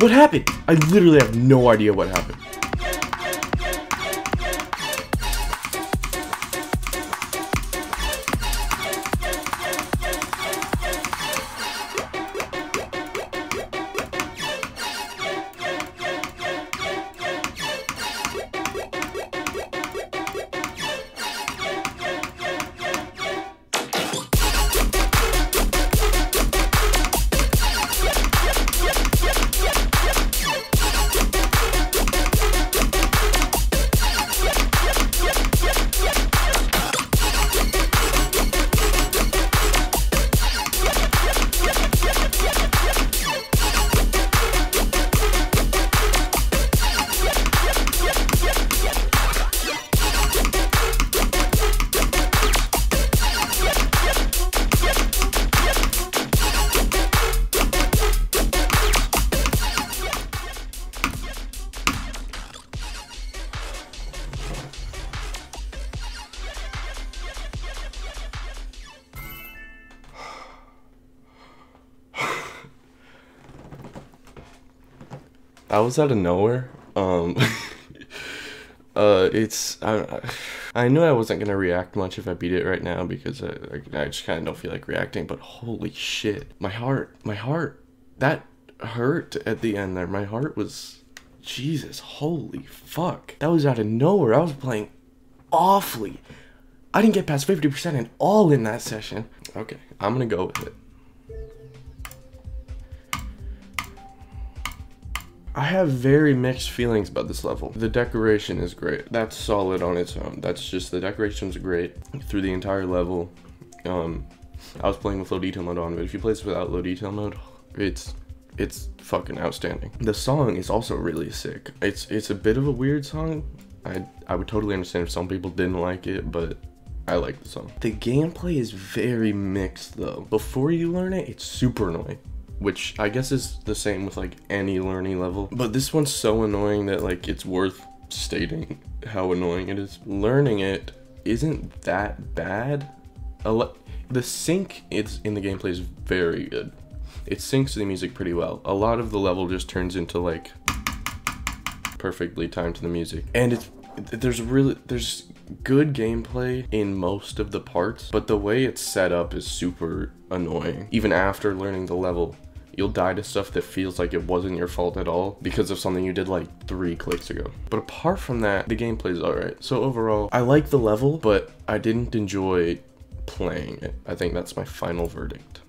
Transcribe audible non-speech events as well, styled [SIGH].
What happened? I literally have no idea what happened. I was out of nowhere. Um, [LAUGHS] uh, it's I, I knew I wasn't gonna react much if I beat it right now because I, I, I just kind of don't feel like reacting. But holy shit, my heart, my heart, that hurt at the end there. My heart was, Jesus, holy fuck, that was out of nowhere. I was playing awfully. I didn't get past 50% at all in that session. Okay, I'm gonna go with it. I have very mixed feelings about this level. The decoration is great. That's solid on its own. That's just the decoration's great through the entire level. Um, I was playing with low detail mode on, but if you play this without low detail mode, it's it's fucking outstanding. The song is also really sick. It's it's a bit of a weird song. I I would totally understand if some people didn't like it, but I like the song. The gameplay is very mixed though. Before you learn it, it's super annoying which I guess is the same with like any learning level. But this one's so annoying that like it's worth stating how annoying it is. Learning it isn't that bad. The sync it's in the gameplay is very good. It syncs to the music pretty well. A lot of the level just turns into like perfectly timed to the music. And it's there's really there's good gameplay in most of the parts, but the way it's set up is super annoying. Even after learning the level, you'll die to stuff that feels like it wasn't your fault at all because of something you did like three clicks ago. But apart from that, the gameplay is alright. So overall, I like the level, but I didn't enjoy playing it. I think that's my final verdict.